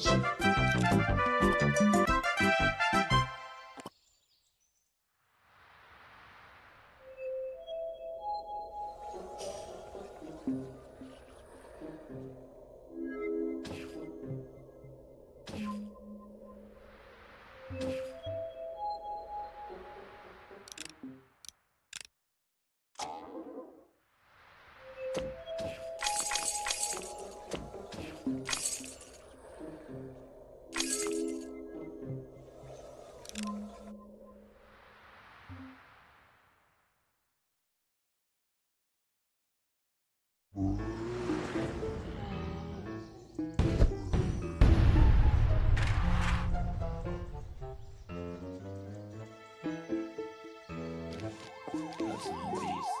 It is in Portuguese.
Jones. Zombies.